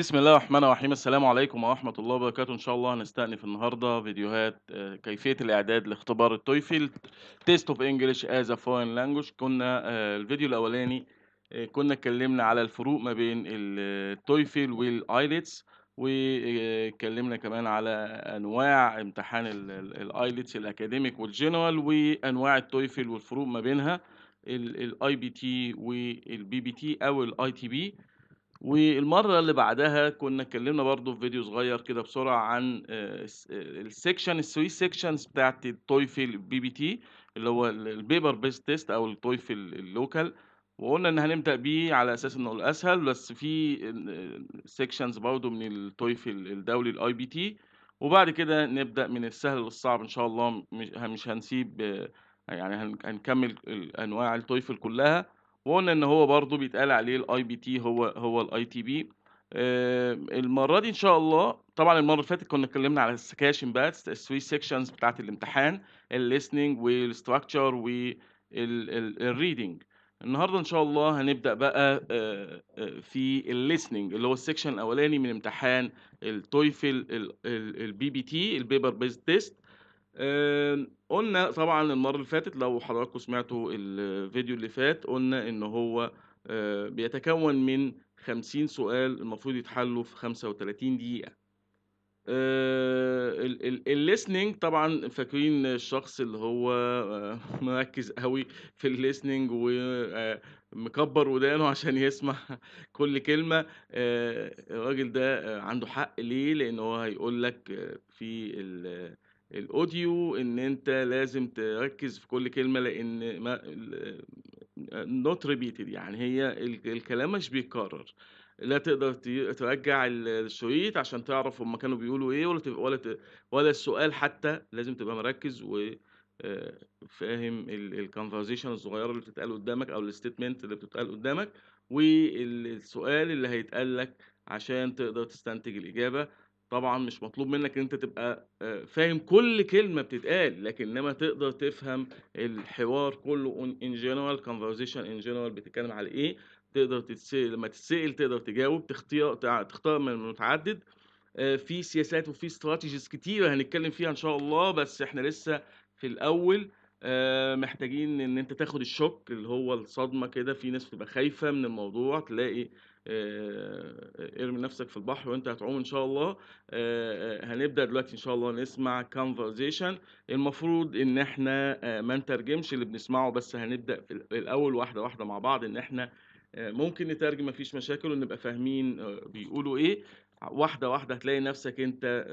بسم الله الرحمن الرحيم. السلام عليكم ورحمة الله وبركاته. إن شاء الله هنستأنف النهاردة فيديوهات آه، كيفية الإعداد لاختبار ال TOEFL Test of English as Foreign Language كنا آه، الفيديو الأولاني آه، كنا اتكلمنا على الفروق ما بين ال TOEFL وال IELTS واتكلمنا كمان على أنواع امتحان الايلتس الأكاديميك والجنرال وأنواع التويفل والفروق ما بينها ال iBT وال PBT أو ال ITP والمرة اللي بعدها كنا اتكلمنا برضو في فيديو صغير كده بسرعة عن ال section ال three sections بتاعت التويفل PBT اللي هو ال paper based test أو التويفل ال local وقلنا إن هنبدأ بيه على أساس إنه الأسهل بس في sections برضو من التويفل الدولي ال iBT وبعد كده نبدأ من السهل للصعب إن شاء الله مش هنسيب آه، يعني هن- هنكمل أنواع التويفل كلها. وقلنا إن هو برضو بيتقال عليه ال iBT هو هو ال ITP المرة دي إن شاء الله طبعا المرة اللي فاتت كنا اتكلمنا على السكاشن بقى ال three sections بتاعت الامتحان ال listening وال structure وال reading النهارده إن شاء الله هنبدأ بقى آه، آه، في ال listening اللي هو ال section الأولاني من امتحان التويفل ال PBT ال paper based test آه، قلنا طبعا المرة اللي فاتت لو حضراتكم سمعتوا الفيديو اللي فات قلنا إن هو آه، بيتكون من 50 سؤال المفروض يتحلوا في 35 دقيقة. ال listening طبعا فاكرين الشخص اللي هو آه، مركز قوي في ال listening ومكبر ودانه عشان يسمع كل كلمة. آه، الراجل ده آه، عنده حق ليه؟ لأن هو هيقول لك آه، في ال audio إن أنت لازم تركز في كل كلمة لأن ما not repeated يعني هي ال- الكلام مش بيتكرر. لا تقدر ترجع ال- الشريط عشان تعرف هم كانوا بيقولوا إيه ولا ولا ولا السؤال حتى لازم تبقى مركز و آه، فاهم ال conversation الصغيرة اللي بتتقال قدامك أو ال statement اللي بتتقال قدامك والسؤال اللي هيتقال لك عشان تقدر تستنتج الإجابة. طبعا مش مطلوب منك إن أنت تبقى آه، فاهم كل كلمة بتتقال لكن إنما تقدر تفهم الحوار كله in general conversation in general بتتكلم على إيه تقدر تتسأل لما تتسأل تقدر تجاوب تختار تختار من متعدد آه، في سياسات وفي strategies كتيرة هنتكلم فيها إن شاء الله بس إحنا لسه في الأول. آه، محتاجين إن أنت تاخد ال shock اللي هو الصدمة كده في ناس بتبقى خايفة من الموضوع تلاقي آه، ارمي نفسك في البحر وأنت هتعوم إن شاء الله. آه، هنبدأ دلوقتي إن شاء الله نسمع conversation. المفروض إن إحنا ما نترجمش اللي بنسمعه بس هنبدأ في الأول واحدة واحدة مع بعض إن إحنا ممكن نترجم مفيش مشاكل ونبقى فاهمين بيقولوا إيه. واحدة واحدة هتلاقي نفسك أنت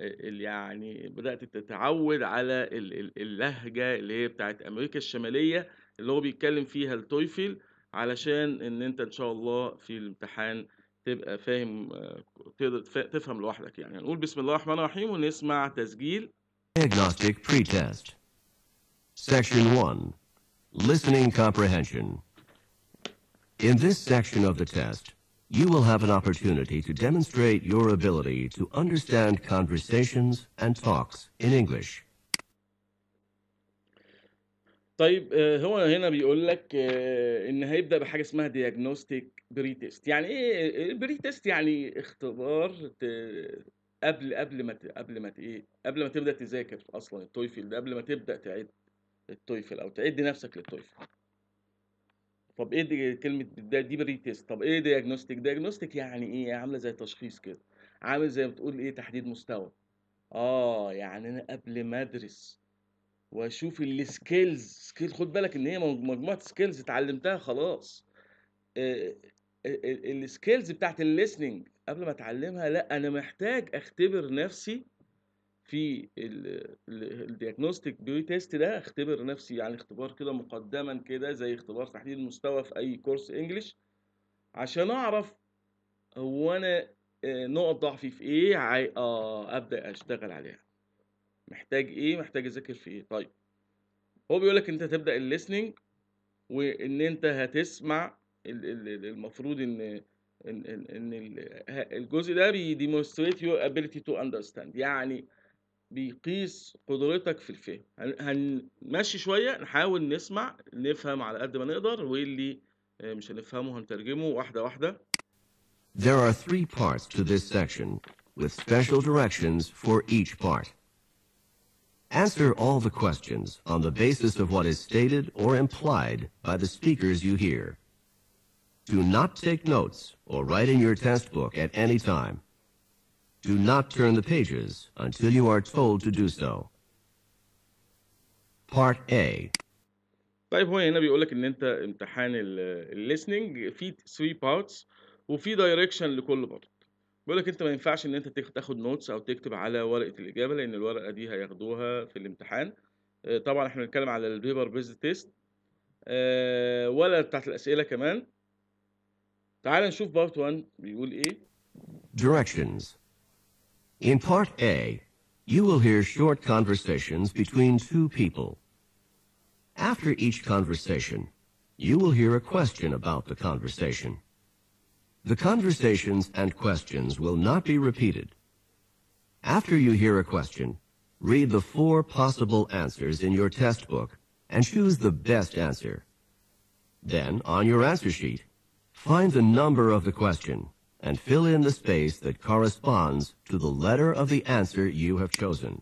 يعني بدأت تتعود على ال- ال- اللهجة اللي هي بتاعت أمريكا الشمالية اللي هو بيتكلم فيها التويفل علشان إن أنت إن شاء الله في الامتحان تبقى فاهم تقدر تف- تفهم لوحدك يعني نقول بسم الله الرحمن الرحيم ونسمع تسجيل Diagnostic Pretest. Section 1 Listening Comprehension. In this section of the test, you will have an opportunity to demonstrate your ability to understand conversations and talks in English. طيب آه، هو هنا بيقول لك آه، إن هيبدأ بحاجة اسمها diagnostic pre-test يعني إيه ال pre-test يعني اختبار قبل قبل ما قبل ما إيه قبل ما تبدأ تذاكر أصلا التويفل ده قبل ما تبدأ تعد التويفل أو تعد نفسك للتويفل طب إيه دي كلمة ده دي pre-test. طب إيه diagnostic diagnostic يعني إيه؟ عاملة زي تشخيص كده. عامل زي ما بتقول إيه؟ تحديد مستوى. آه يعني أنا قبل ما أدرس وأشوف ال skills skill خد بالك إن هي مج- مجموعة skills اتعلمتها خلاص. ال skills بتاعت ال listening قبل ما أتعلمها لأ أنا محتاج أختبر نفسي في ال diagnostic pre-test ده اختبر نفسي يعني اختبار كده مقدما كده زي اختبار تحديد المستوى في أي كورس English عشان أعرف هو أنا آه، نقط ضعفي في إيه. آه أبدأ أشتغل عليها محتاج إيه محتاج أذاكر في إيه طيب هو بيقول لك أنت تبدا ال listening وإن أنت هتسمع ال- ال- ال- المفروض إن إن إن الجزء ده بي demonstrate your ability to understand يعني بيقيس قدرتك في الفهم هن- هنمشي شوية نحاول نسمع نفهم على قد ما نقدر واللي آه، مش هنفهمه هنترجمه واحدة واحدة There are three parts to this section, with special directions for each part. Answer all the questions on the basis of what is stated or implied by the speakers you hear. Do not take notes or write in your test book at any time. Do not turn the pages until you are told to do so. Part A. طيب هو هنا بيقول لك إن أنت امتحان ال listening فيه 3 parts وفي direction لكل part بيقول لك أنت ما ينفعش إن أنت تاخ- تاخد notes أو تكتب على ورقة الإجابة لأن الورقة دي هياخدوها في الامتحان آه، طبعا إحنا بنتكلم على ال paper based test ولا بتاعت الأسئلة كمان تعال نشوف part 1 بيقول إيه Directions. In Part A, you will hear short conversations between two people. After each conversation, you will hear a question about the conversation. The conversations and questions will not be repeated. After you hear a question, read the four possible answers in your test book and choose the best answer. Then, on your answer sheet, find the number of the question and fill in the space that corresponds to the letter of the answer you have chosen.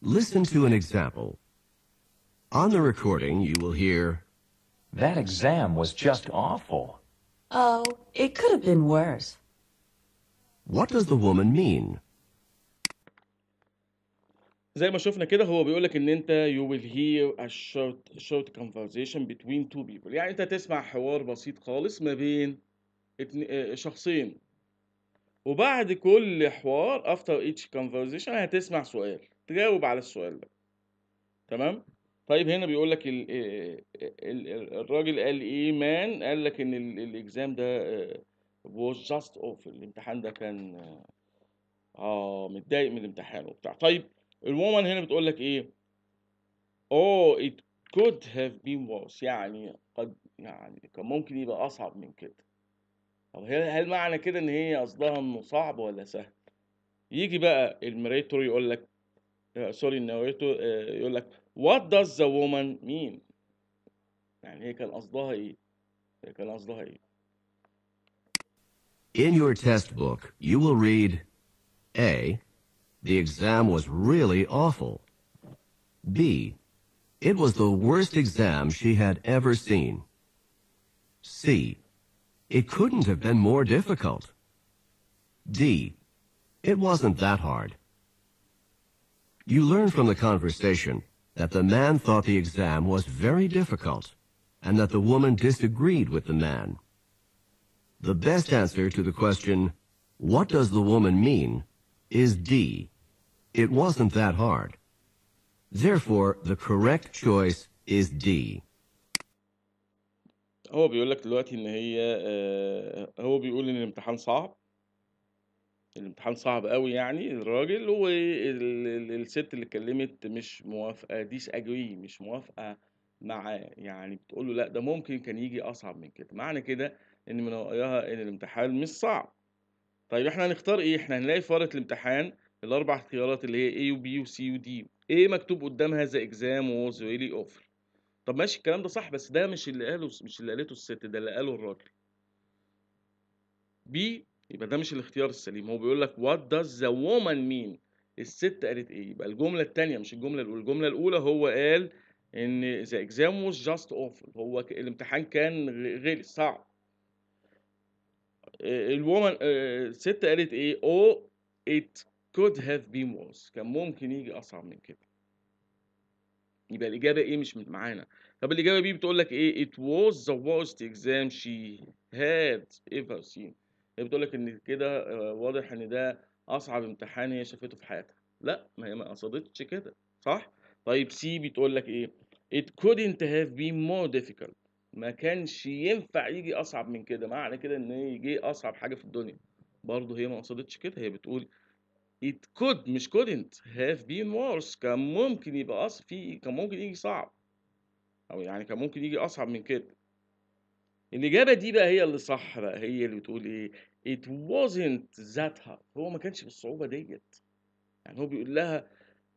Listen to an example. On the recording, you will hear, That exam was just awful. Oh, it could have been worse. What does the woman mean? زي ما شفنا كده هو بيقول لك ان انت you will hear a short short conversation between two people يعني انت تسمع حوار بسيط خالص ما بين اتن- آه، شخصين. وبعد كل حوار after each conversation هتسمع سؤال تجاوب على السؤال ده. تمام؟ طيب هنا بيقول لك آه، ال- الراجل قال إيه؟ مان قال لك إن ال- الاكزام ده آه، was just awful الامتحان ده كان آه، آه متضايق من الامتحان وبتاع. طيب الومن هنا بتقول لك إيه؟ oh it could have been worse. يعني قد يعني كان ممكن يبقى أصعب من كده. طب هل هل معنى كده إن هي قصدها إنه صعب ولا سهل يجي بقى المريتور يقول لك سوري الناريتور يقول لك what does the woman mean يعني هي كان قصدها إيه هي كان قصدها إيه In your test book, you will read A. The exam was really awful. B. It was the worst exam she had ever seen. C. It couldn't have been more difficult. D. It wasn't that hard. You learn from the conversation that the man thought the exam was very difficult and that the woman disagreed with the man. The best answer to the question, what does the woman mean, is D. It wasn't that hard. Therefore, the correct choice is D. هو بيقول لك دلوقتي إن هي هو بيقول إن الامتحان صعب. الامتحان صعب قوي يعني الراجل والست اللي اتكلمت مش موافقة disagree مش موافقة معاه. يعني بتقول له لأ ده ممكن كان يجي أصعب من كده. معنى كده إن من رأيها إن الامتحان مش صعب. طيب إحنا هنختار إيه؟ إحنا هنلاقي في ورقة الامتحان الأربع اختيارات اللي هي A و B و C و D. A مكتوب قدامها the exam was really awful طب ماشي الكلام ده صح بس ده مش اللي قاله مش اللي قالته الست ده اللي قاله الراجل. بي يبقى ده مش الاختيار السليم هو بيقول لك what does the woman mean الست قالت إيه؟ يبقى الجملة التانية مش الجملة الأولى. الجملة الأولى هو قال إن the exam was just awful هو الامتحان كان غ- غير صعب. الومن الست قالت إيه؟ it could have been worse كان ممكن يجي أصعب من كده. يبقى الإجابة إيه مش معانا. طب الإجابة بي بتقول لك إيه؟ It was the worst exam she had ever seen. هي بتقول لك إن كده آه، واضح إن ده أصعب امتحان هي شافته في حياتها. لا ما هي ما قصدتش كده صح؟ طيب سي بتقول لك إيه؟ It couldn't have been more difficult. ما كانش ينفع يجي أصعب من كده. معنى كده هي يجي أصعب حاجة في الدنيا. برضه هي ما قصدتش كده هي بتقول it could مش couldn't have been worse. كان ممكن يبقى أص في كان ممكن يجي صعب. أو يعني كان ممكن يجي أصعب من كده. الإجابة دي بقى هي اللي صح بقى هي اللي بتقول إيه؟ It wasn't that hard. هو ما كانش بالصعوبة ديت. يعني هو بيقول لها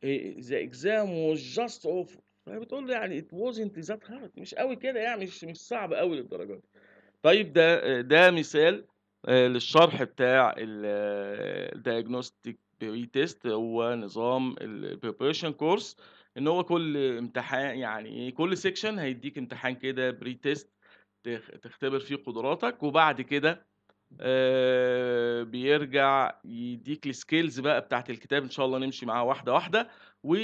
إيه the exam was just awful. فهي بتقول له يعني it wasn't that hard. مش قوي كده يعني مش مش صعب قوي للدرجة دي. طيب ده ده مثال للشرح بتاع ال الdiagnostic pre-test هو نظام الpreparation course إن هو كل امتحان يعني إيه، كل section هيدّيك امتحان كده pre-test تخ تختبر فيه قدراتك، وبعد كده آآ بيرجع يدّيك الskills بقى بتاعة الكتاب إن شاء الله نمشي معاها واحدة، واحدة، و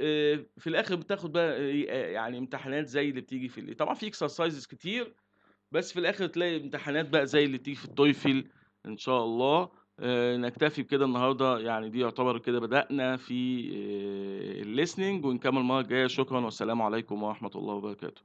آآ في الآخر بتاخد بقى آآ يعني امتحانات زي اللي بتيجي في ال طبعًا في exercises كتير، بس في الآخر تلاقي امتحانات بقى زي اللي بتيجي في الTOEFL إن شاء الله. آآ نكتفي بكده النهارده، يعني دي يعتبر كده بدأنا في آآ الlistening ونكمّل المرّة الجاية، شكرًا والسلام عليكم ورحمة الله وبركاته.